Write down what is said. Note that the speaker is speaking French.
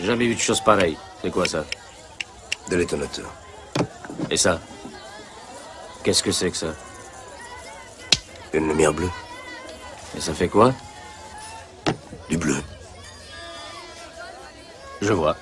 J'ai jamais vu de chose pareille. C'est quoi ça? De l'étonateur. Et ça? Qu'est-ce que c'est que ça? Une lumière bleue. Et ça fait quoi? Du bleu. Je vois.